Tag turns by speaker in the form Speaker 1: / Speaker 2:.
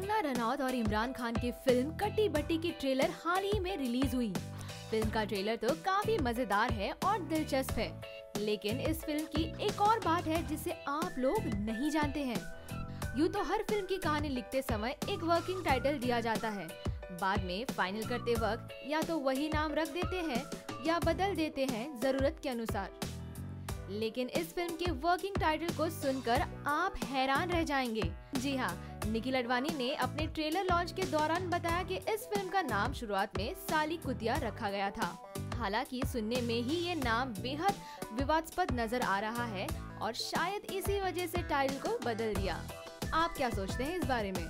Speaker 1: कंगना रनौत और इमरान खान की फ़िल्म कट्टी बट्टी की ट्रेलर हाल ही में रिलीज़ हुई। फ़िल्म का ट्रेलर तो काफ़ी मज़ेदार है और दिलचस्प है, लेकिन इस फ़िल्म की एक और बात है जिसे आप लोग नहीं जानते हैं। यूँ तो हर फ़िल्म की कहानी लिखते समय एक वर्किंग टाइटल दिया जाता है। बाद में फाइनल करते वक्त या तो वही नाम रख देते हैं या बदल देते हैं ज़रूरत के अनुसार। लेकिन इस फ़िल्म के वर्किंग टाइटल को सुनकर आप हैरान रह जाएँगे। जी हाँ निखिल अडवाणी ने अपने ट्रेलर लॉन्च के दौरान बताया कि इस फ़िल्म का नाम शुरुआत में साली कुतिया रखा गया था। हालाँकि सुनने में ही ये नाम बेहद विवादस्पद नज़र आ रहा है और शायद इसी वजह से टाइटल को बदल दिया। आप क्या सोचते हैं इस बारे में?